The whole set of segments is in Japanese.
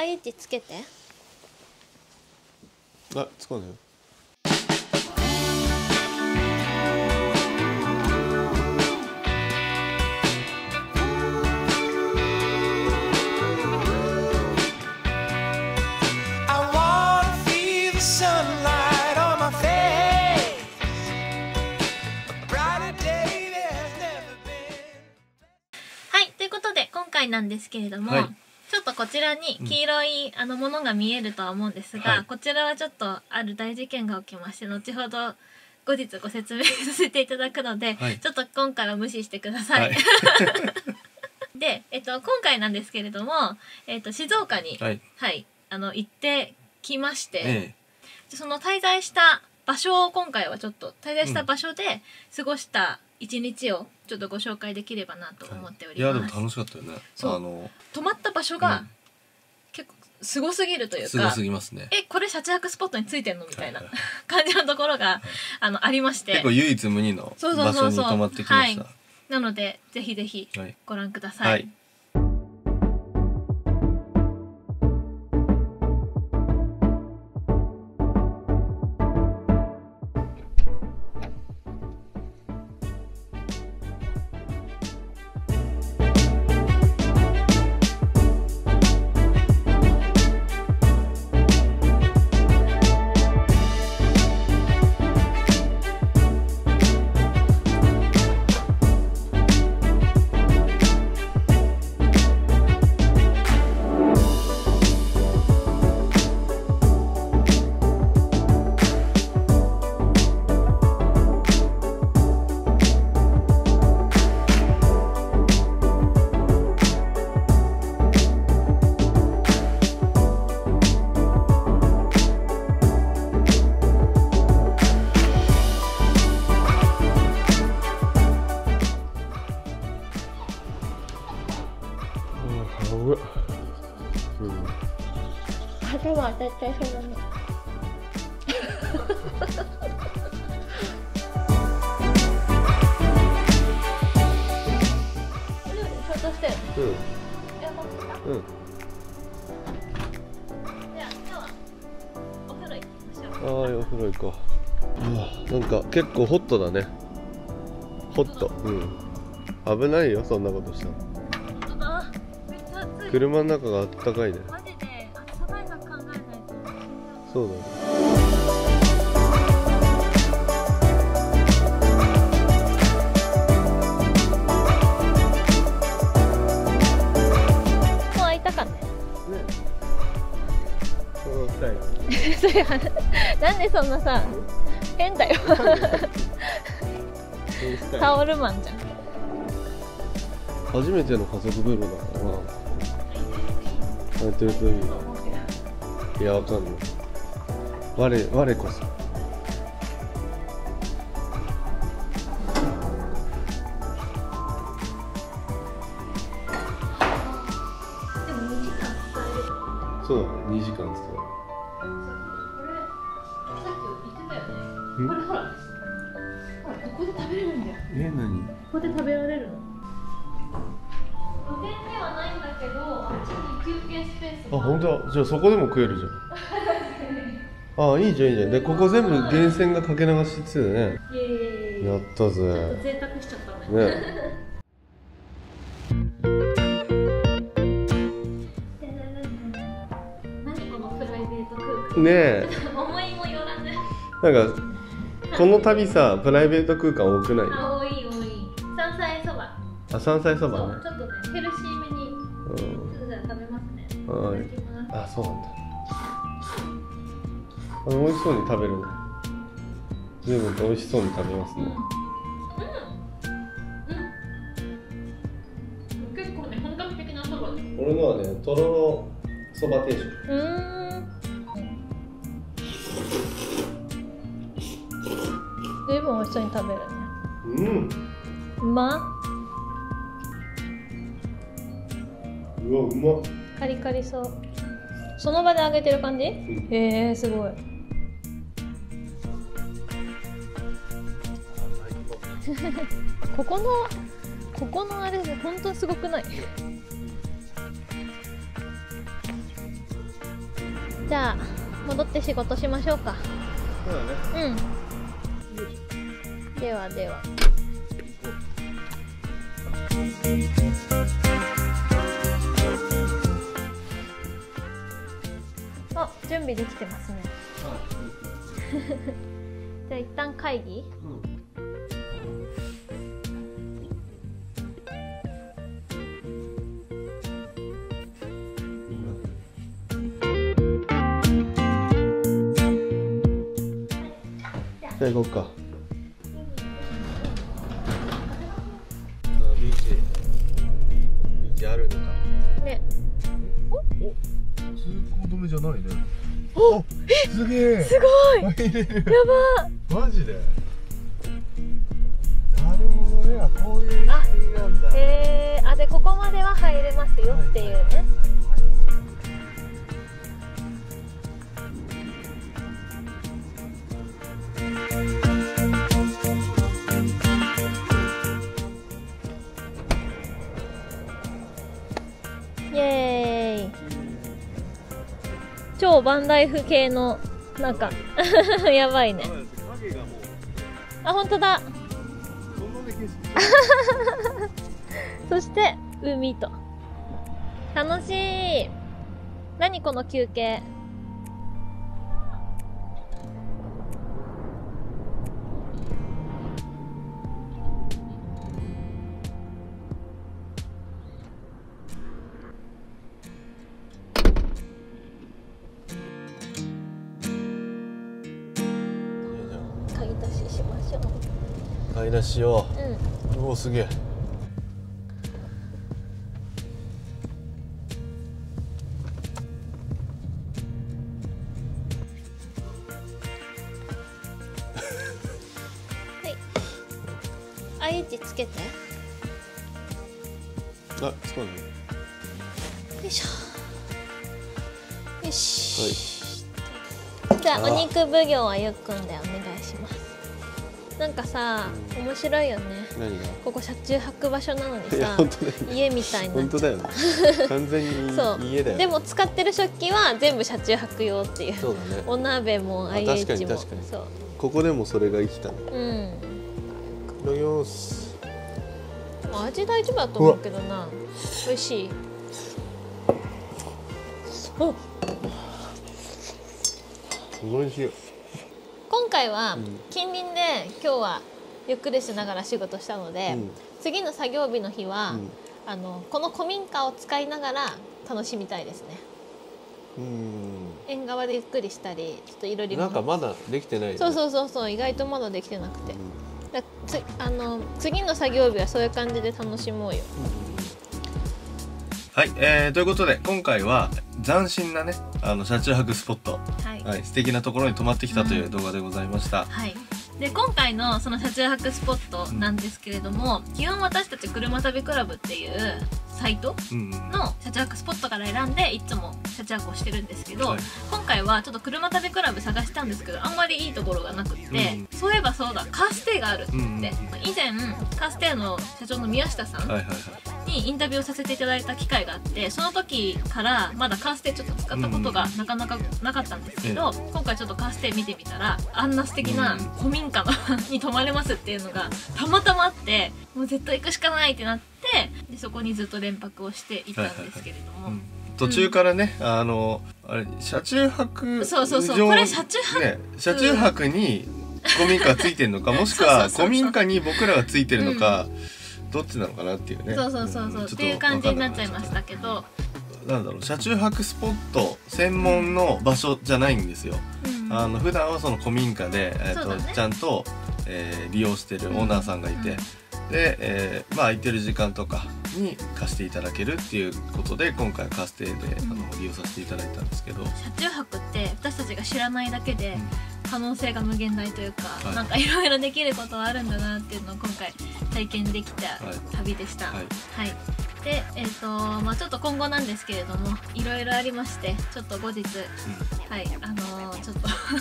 はいつけて。ことで今回なんですけれども、ょっとこちらに黄色い、あのものが見えるとは思うんですが、はい。こちらはちょっとある大事件が起きまして後ほど後日ご説明させていただくので、はい。ちょっと今回は無視してください。はい。で、えっと、今回なんですけれども、えっと、静岡に、はい。はい、あの行ってきまして、え。その滞在した場所を今回はちょっと滞在した場所で過ごした一日をちょっとご紹介できればなとえ思っておいります。やでも楽しかったよね。そう。あの泊まった場所が、うん。結構すごすぎるというすごかすぎますね。えこれ車中泊スポットについてんの？みたいなはいはい 感じのところが、あのありまして。結構唯一無二のそうそう場そうそう所に泊まってきました。なのでぜひぜひはい。ご覧ください、頭当たっちゃいそうだねショートしてるうん。うんじゃあ今日はお風呂行きましょう。ああお風呂行こう。なんか結構ホットだね。ホット。うん。危ないよそんなことしたら車の中があったかいね。マジで暑さ対策考えないとそうだねいたかねこの二人それはなんでそんなさ変だよ。タオルマンじゃん。初めての家族風呂だから。な空いてるといいないやわかんない。我我こそ。でも2時間。使えるそうだね2時間使これさっき言ってたよね。ん？これほらほらここで食べれるんだよ。うえ何？ここで食べられるの露天ではないんだけどあっちに休憩スペースあが本当だ。じゃあそこでも食えるじゃん。あいいじゃんいいじゃん。でここ全部源泉がかけ流しって言ね。やったぜ。贅沢しちゃったね。ね。ねえ思いもよらぬなんかこの旅さプライベート空間多くないあ多い多い山菜そばあ山菜そばねべますね。はい。あそうなんだ。あ美味しそうに食べるね。随分と美味しそうに食べますね。うん。結構ね本格的なそば。です俺のはねとろろそば定食。うーん。随分美味しそうに食べるね。うん。うまうわうまっ。カリカリそう。その場で揚げてる感じ、ん。へえすごい。ここのここのあれ本当すごくない？じゃあ戻って仕事しましょうか。そうだね。うん。ではでは準備できてますね。じゃあ一旦会議。じゃあ行こうか入れる。やば。マジで？なるほどね。あこういうあ仕組みなんだ。へえあでここまでは入れますよっていうね。イエーイ。超バンダイフ系のなんか やばいね。あ本当だ。そして海と。楽しい。何この休憩？い出しようんうおおすげえはい。IH つけて。あそうねよいしょ。よし。じゃあ、あお肉奉行はゆっくんでお願いします。なんかさ、面白いよね。何が？ここ車中泊場所なのにさね家みたいにな。本当だよね 完全にそう家だよでも使ってる食器は全部車中泊用っていう。そうだねお鍋もあ確か IH も。に確かにそう。ここでもそれが生きたねうん。いただきます味大丈夫だと思うけどな。美味しい。お美味しい今回はうん。近隣で今日はゆっくりしながら仕事したので、うん。次の作業日の日は、うん。あのこの古民家を使いながら楽しみたいですね。うん。縁側でゆっくりしたりちょっといろいろ。なんかまだできてないよね。そうそうそうそう意外とまだできてなくて。うん。だつあの次の作業日はそういう感じで楽しもうよはい、えー、ということで今回は斬新なねあの車中泊スポット、はい。はい、素敵なところに泊まってきたという動画でございました、はい、で今回のその車中泊スポットなんですけれども、基本私たち車旅クラブっていうサイトうんうん。の車中泊スポットから選んでいつも車中泊をしてるんですけど、はい。今回はちょっと車旅クラブ探したんですけどあんまりいいところがなくって、うんそういえばそうだカーステイがあるって。言って、うん。以前カーステイの社長の宮下さんはいはいはいにインタビューをさせていただいた機会があってその時からまだカーステイちょっと使ったことがなかなかなかったんですけど、今回ちょっとカーステイ見てみたらあんな素敵な古民家の に泊まれますっていうのがたまたまあってもう絶対行くしかないってなってでそこにずっと連泊をしていたんですけれども。うん。途中からね、あのあれ車中泊そうそうそう。場これ車中泊ね車中泊に古民家ついてるのか もしくは古民家に僕らがついてるのか、どっちなのかなっていうね。そうそうそうそう、ん。っていう感じになっちゃいましたけど、なんだろう。車中泊スポット専門の場所じゃないんですよ、うんあの普段はその古民家で、えーとそうだね。ちゃんと、えー利用してるオーナーさんがいて、うんで、えーまあ空いてる時間とかに貸していただけるっていうことで今回カステで、あの利用させていただいたんですけど、車中泊って私たちが知らないだけでうん可能性が無限大というか、はい。なんかいろいろできることはあるんだなっていうのを今回体験できたはい。旅でした。はい。はい。で、えっ、とまあちょっと今後なんですけれどもいろいろありましてちょっと後日はい。あのーちょっ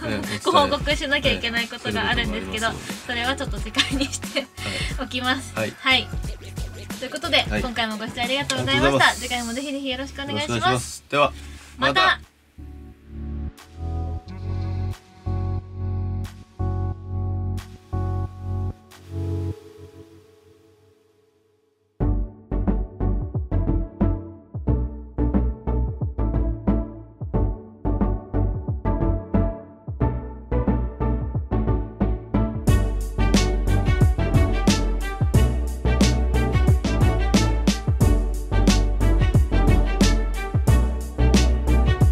とね ご報告しなきゃいけないことがあるんですけど、はいそれはちょっと次回にしておきます。はい。ということで、はい。今回もご視聴ありがとうございました。次回もぜひぜひよろしくおよ願いしま。す。ではまた